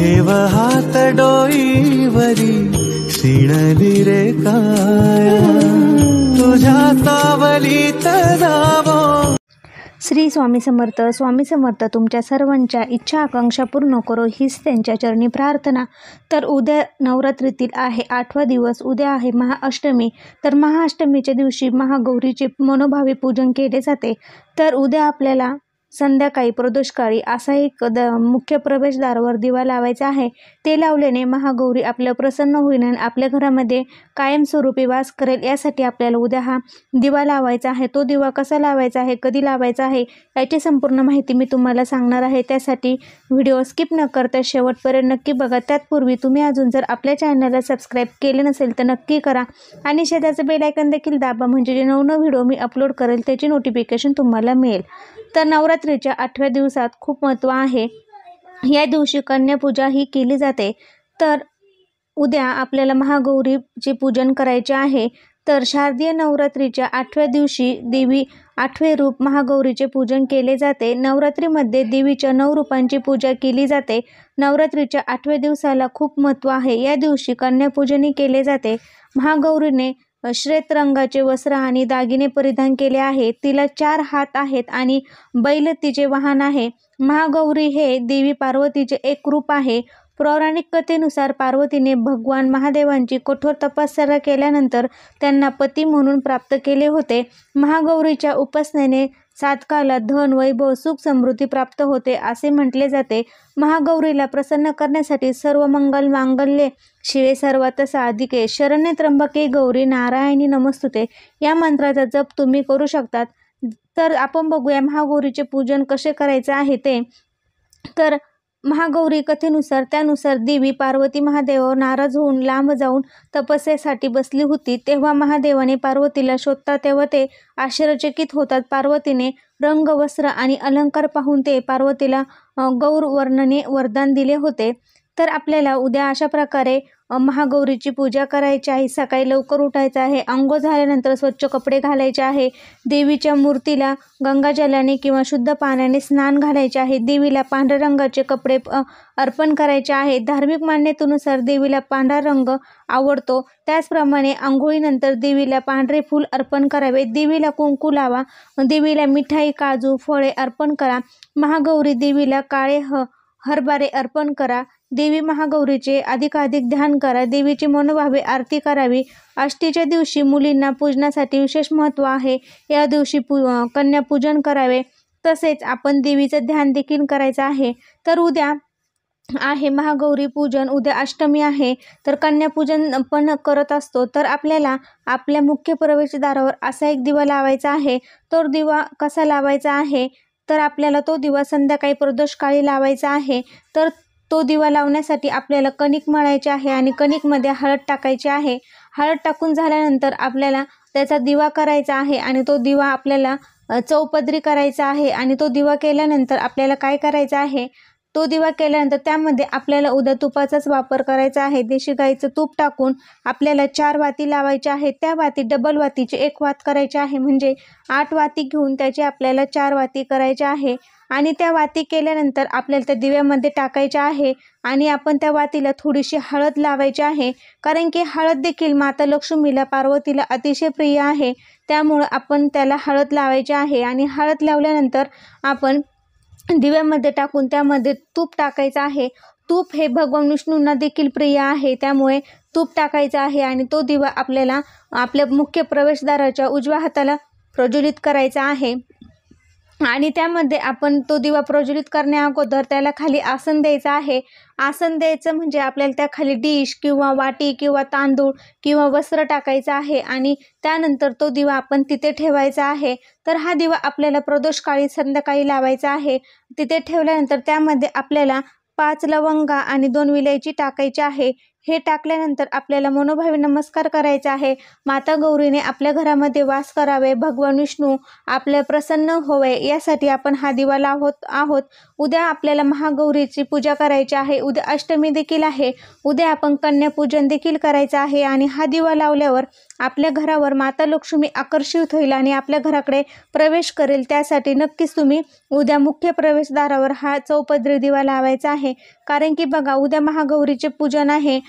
ठेव हात डोईवरी शिणली रे काय? तुझ्या सावलीत जावो. श्री स्वामी समर्थ स्वामी समर्थ तुमच्या सर्वांच्या इच्छा आकांक्षा पूर्ण करो हीच त्यांच्या चरणी प्रार्थना. तर उद्या नवरात्रीतील आहे आठवा दिवस उद्या आहे महाअष्टमी. तर महाअष्टमीच्या दिवशी महागौरीचे मनोभावे पूजन केले जाते. तर उद्या आपल्याला संध्याकाळी प्रदोषकाळी असा एक द मुख्य प्रवेशद्वारावर दिवा लावायचा आहे. ते लावल्याने महागौरी आपलं प्रसन्न होईल आणि आपल्या घरामध्ये कायमस्वरूपी वास करेल. यासाठी आपल्याला उद्या हा दिवा लावायचा आहे. तो दिवा कसा लावायचा आहे? कधी लावायचा आहे? याची संपूर्ण माहिती मी तुम्हाला सांगणार आहे. त्यासाठी व्हिडिओ स्किप न करता शेवटपर्यंत नक्की बघा. त्यातपूर्वी तुम्ही अजून जर आपल्या चॅनलला सबस्क्राईब केले नसेल तर नक्की करा आणि शेजारचं बेलायकन देखील दाबा. म्हणजे जे नवनव व्हिडिओ मी अपलोड करेल त्याची नोटिफिकेशन तुम्हाला मिळेल. तर नवरात्रीच्या आठव्या दिवसात खूप महत्त्व आहे. या दिवशी कन्यापूजा ही केली जाते. तर उद्या आपल्याला महागौरीचे पूजन करायचे आहे. तर शारदीय नवरात्रीच्या आठव्या दिवशी देवी आठवे रूप महागौरीचे पूजन केले जाते. नवरात्रीमध्ये देवीच्या नऊ रूपांची पूजा केली जाते. नवरात्रीच्या आठव्या दिवसाला खूप महत्त्व आहे. या दिवशी कन्यापूजनही केले जाते. महागौरीने श्वेत रंगाचे वस्त्र आणि दागिने परिधान केले आहे. तिला चार हात आहेत आणि बैल तिचे वाहन आहे. महागौरी हे देवी पार्वतीचे एक रूप आहे. पौराणिक कथेनुसार पार्वतीने भगवान महादेवांची कठोर तपश्चर्या केल्यानंतर त्यांना पती म्हणून प्राप्त केले होते. महागौरीच्या उपासनेने साधकाला धन वैभव सुख समृद्धी प्राप्त होते असे म्हटले जाते. महागौरीला प्रसन्न करण्यासाठी सर्व मंगल मांगल्ये शिवे सर्वात साधिके शरण्य त्र्यंबके गौरी नारायणी नमस्तुते. या मंत्राचा जप तुम्ही करू शकतात. तर आपण बघूया महागौरीचे पूजन कसे करायचे आहे ते. तर महागौरी कथेनुसार त्यानुसार देवी पार्वती महादेवावर नाराज होऊन लांब जाऊन तपस्येसाठी बसली होती. तेव्हा महादेवाने पार्वतीला शोधता तेव्हा ते आश्चर्यचकित होतात. पार्वतीने रंग वस्त्र आणि अलंकार पाहून ते पार्वतीला गौरवर्णने वरदान दिले होते. तर आपल्याला उद्या अशा प्रकारे महागौरीची पूजा करायची आहे सकाळी लवकर उठायचं आहे अंघोळ झाल्यानंतर स्वच्छ कपडे घालायचे आहे देवीच्या मूर्तीला गंगाजलाने किंवा शुद्ध पाण्याने स्नान घालायचे आहे देवीला पांढऱ्या रंगाचे कपडे अर्पण करायचे आहे धार्मिक मान्यतेनुसार देवीला पांढरा रंग आवडतो त्याचप्रमाणे आंघोळीनंतर देवीला पांढरे फूल अर्पण करावे देवीला कुंकू लावा देवीला मिठाई काजू फळे अर्पण करा महागौरी देवीला काळे ह हरभरे अर्पण करा. देवी महागौरीचे अधिकाधिक ध्यान करा. देवीची मनोभावे आरती करावी. आष्टीच्या दिवशी मुलींना पूजनासाठी विशेष महत्त्व आहे. या दिवशी पू कन्यापूजन करावे. तसेच आपण देवीचं ध्यान देखील करायचं आहे. तर उद्या आहे महागौरी पूजन. उद्या अष्टमी आहे. तर कन्यापूजन पण करत असतो. तर आपल्याला आपल्या मुख्य प्रवेशद्वारावर असा एक दिवा लावायचा आहे. तो दिवा कसा लावायचा आहे? तर आपल्याला तो दिवा संध्याकाळी प्रदोषकाळी लावायचा आहे. तर तो दिवा लावण्यासाठी आपल्याला कणिक मळायचे आहे आणि कणिकमध्ये हळद टाकायची आहे. हळद टाकून झाल्यानंतर आपल्याला त्याचा दिवा करायचा आहे आणि तो दिवा आपल्याला चौपदरी करायचा आहे. आणि तो दिवा केल्यानंतर आपल्याला काय करायचं आहे? तो दिवा केल्यानंतर त्यामध्ये आपल्याला उद्या तुपाचाच वापर करायचा आहे. देशी गाईचं तूप टाकून आपल्याला चार वाती लावायच्या आहेत त्या वाती डबल वातीची एक वात करायची आहे. म्हणजे आठ वाती घेऊन त्याची आपल्याला चार वाती करायच्या आहे. आणि त्या वाती केल्यानंतर आपल्याला त्या दिव्यामध्ये टाकायच्या आहे आणि आपण त्या वातीला थोडीशी हळद लावायची आहे. कारण की हळद देखील माता लक्ष्मीला पार्वतीला अतिशय प्रिय आहे. त्यामुळं आपण त्याला हळद लावायची आहे. आणि हळद लावल्यानंतर आपण दिव्यामध्ये टाकून त्यामध्ये तूप टाकायचं आहे. तूप हे भगवान विष्णूंना देखील प्रिय आहे. त्यामुळे तूप टाकायचं आहे आणि तो दिवा आपल्याला आपल्या मुख्य प्रवेशद्वाराच्या उजव्या हाताला प्रज्वलित करायचा आहे. आणि त्यामध्ये आपण तो दिवा प्रज्वलित करण्याअगोदर त्याला खाली आसन द्यायचं आहे. आसन द्यायचं म्हणजे आपल्याला त्या खाली डिश किंवा वाटी किंवा तांदूळ किंवा वस्त्र टाकायचं आहे आणि त्यानंतर तो दिवा आपण तिथे ठेवायचा आहे. तर हा दिवा आपल्याला प्रदोषकाळी संध्याकाळी लावायचा आहे. तिथे ठेवल्यानंतर त्यामध्ये आपल्याला पाच लवंगा आणि दोन विलायची टाकायची आहे. हे टाकल्यानंतर आपल्याला मनोभावी नमस्कार करायचा आहे. माता गौरीने आपल्या घरामध्ये वास करावे भगवान विष्णू आपल्या प्रसन्न होवे यासाठी आपण हा दिवा लावत आहोत. उद्या आपल्याला महागौरीची पूजा करायची आहे. उद्या अष्टमी देखील आहे. उद्या आपण कन्यापूजन देखील करायचं आहे आणि हा दिवा लावल्यावर आपल्या घरावर माता लक्ष्मी आकर्षित होईल आणि आपल्या घराकडे प्रवेश करेल. त्यासाठी नक्कीच तुम्ही उद्या मुख्य प्रवेशद्वारावर हा चौपदरी दिवा लावायचा आहे. कारण की बघा उद्या महागौरीचे पूजन आहे.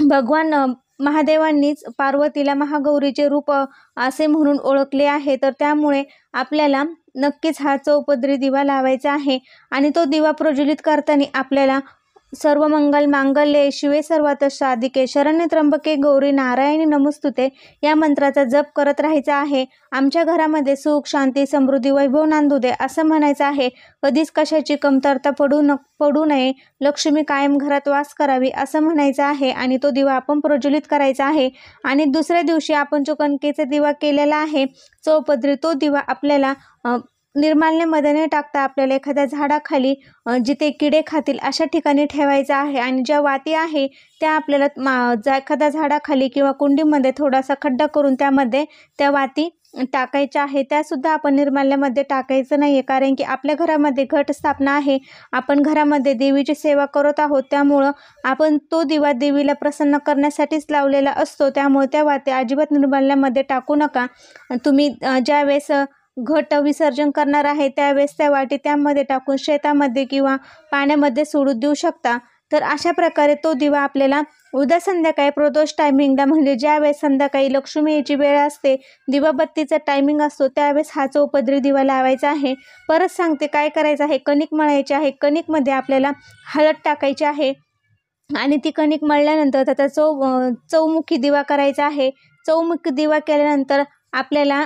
भगवान महादेवांनीच पार्वतीला महागौरीचे रूप असे म्हणून ओळखले आहे. तर त्यामुळे आपल्याला नक्कीच हा चौपदरी दिवा लावायचा आहे. आणि तो दिवा प्रज्वलित करताना आपल्याला सर्व मंगल मांगल्ये शिवे सर्वात साधिके शरण्य त्र्यंबके गौरी नारायणी नमस्तुते. या मंत्राचा जप करत राहायचा आहे. आमच्या घरामध्ये सुख शांती समृद्धी वैभव नांदू दे असं म्हणायचं आहे. कधीच कशाची कमतरता पडू न पडू नये. लक्ष्मी कायम घरात वास करावी असं म्हणायचं आहे आणि तो दिवा आपण प्रज्वलित करायचा आहे. आणि दुसऱ्या दिवशी आपण जो कणकेचा दिवा केलेला आहे चौपदरी तो दिवा आपल्याला निर्माल्य निर्माल्यमध्ये न टाकता आपल्याला एखाद्या झाडाखाली जिथे किडे खातील अशा ठिकाणी ठेवायचं आहे. आणि ज्या वाती आहे त्या आपल्याला मा जा एखाद्या झाडाखाली किंवा कुंडीमध्ये थोडासा खड्डा करून त्यामध्ये त्या वाती टाकायच्या आहे त्यासुद्धा आपण निर्माल्यामध्ये टाकायचं नाही आहे कारण की आपल्या घरामध्ये घटस्थापना आहे. आपण घरामध्ये देवीची सेवा करत आहोत. त्यामुळं आपण तो दिवा देवीला प्रसन्न करण्यासाठीच लावलेला असतो. त्यामुळे त्या वाती अजिबात निर्माल्यामध्ये टाकू नका. तुम्ही ज्यावेळेस घट विसर्जन करणार आहे त्यावेळेस त्या वाटी त्यामध्ये टाकून शेतामध्ये किंवा पाण्यामध्ये सोडून देऊ शकता. तर अशा प्रकारे तो दिवा आपल्याला उद्या संध्याकाळी प्रदोष टायमिंगला म्हणजे ज्यावेळेस संध्याकाळी लक्ष्मीची वेळ असते दिवाबत्तीचा टायमिंग असतो त्यावेळेस हा चौपदरी दिवा लावायचा आहे. परत सांगते काय करायचं आहे कणिक मळायची आहे कणिकमध्ये आपल्याला हळद टाकायची आहे. आणि ती कणिक मळल्यानंतर त्याचा चौ चौमुखी दिवा करायचा आहे. चौमुखी दिवा केल्यानंतर आपल्याला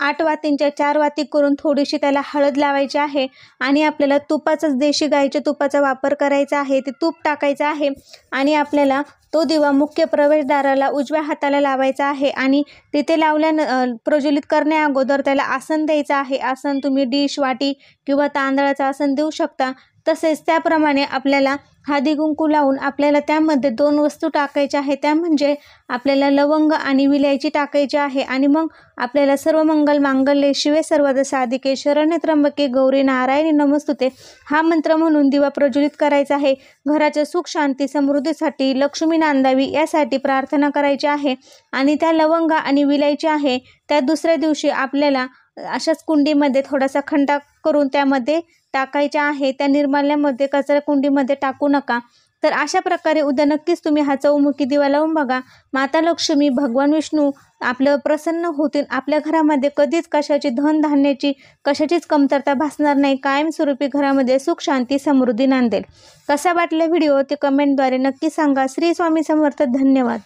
आठ वातींच्या चार वाती करून थोडीशी त्याला हळद लावायची आहे आणि आपल्याला तुपाचाच देशी गाईच्या तुपाचा वापर करायचा आहे. ते तूप टाकायचं आहे आणि आपल्याला तो दिवा मुख्य प्रवेशद्वाराला उजव्या हाताला लावायचा आहे आणि तिथे लावल्यानं प्रज्वलित करण्या अगोदर त्याला आसन द्यायचं आहे. आसन तुम्ही डिश वाटी किंवा तांदळाचं आसन देऊ शकता. तसेच त्याप्रमाणे आपल्याला हळदी कुंकू लावून आपल्याला त्यामध्ये दोन वस्तू टाकायच्या आहे त्या म्हणजे आपल्याला लवंग आणि विलायची टाकायची आहे. आणि मग आपल्याला सर्व मंगल मांगल्ये शिवे सर्वद साधिके शरण्य त्र्यंबके गौरी नारायणी नमस्तुते हा मंत्र म्हणून दिवा प्रज्वलित करायचा आहे. घराच्या सुख शांती समृद्धीसाठी लक्ष्मी नांदावी यासाठी प्रार्थना करायची आहे. आणि त्या लवंग आणि विलायची आहे. त्या दुसऱ्या दिवशी आपल्याला अशाच कुंडीमध्ये थोडासा खंडा करून त्यामध्ये टाकायच्या आहे त्या निर्माल्यामध्ये कचराकुंडीमध्ये टाकू नका. तर अशा प्रकारे उद्या नक्कीच तुम्ही हा चौमुखी दिवा लावून बघा. माता लक्ष्मी भगवान विष्णू आपलं प्रसन्न होतील. आपल्या घरामध्ये कधीच कशाची धन धान्याची कशाचीच कमतरता भासणार नाही. कायमस्वरूपी घरामध्ये सुख शांती समृद्धी नांदेल. कसा वाटला व्हिडिओ? ते कमेंटद्वारे नक्की सांगा. श्री स्वामी समर्थ. धन्यवाद.